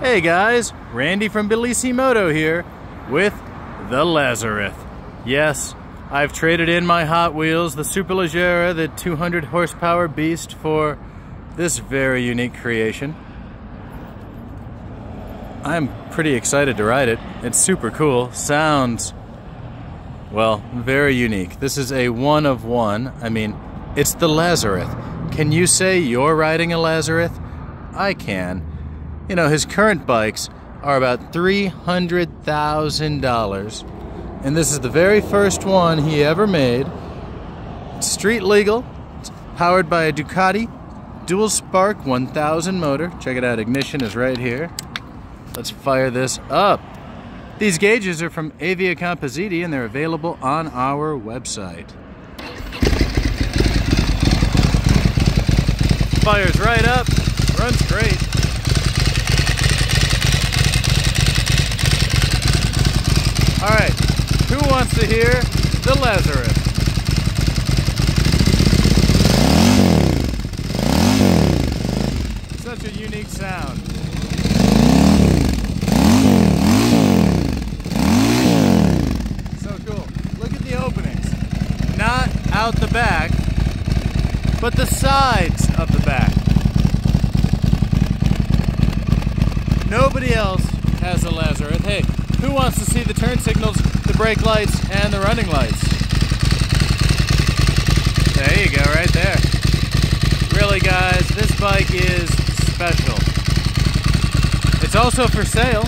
Hey guys, Randy from Bellissimoto Moto here with the Lazareth. Yes, I've traded in my Hot Wheels, the Superleggera, the 200 horsepower beast for this very unique creation. I'm pretty excited to ride it. It's super cool. Sounds, well, very unique. This is a one of one. I mean, it's the Lazareth. Can you say you're riding a Lazareth? I can. You know, his current bikes are about $300,000. And this is the very first one he ever made. Street legal. It's powered by a Ducati dual spark 1000 motor. Check it out, ignition is right here. Let's fire this up. These gauges are from Avia Compositi and they're available on our website. Fires right up, runs great. All right, who wants to hear the Lazareth? Such a unique sound. So cool. Look at the openings. Not out the back, but the sides of the back. Nobody else has a Lazareth. Hey, who wants to see the turn signals, the brake lights, and the running lights? There you go, right there. Really, guys, this bike is special. It's also for sale.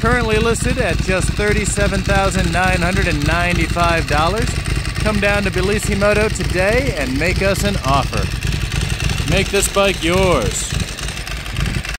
Currently listed at just $37,995. Come down to Bellissimoto today and make us an offer. Make this bike yours.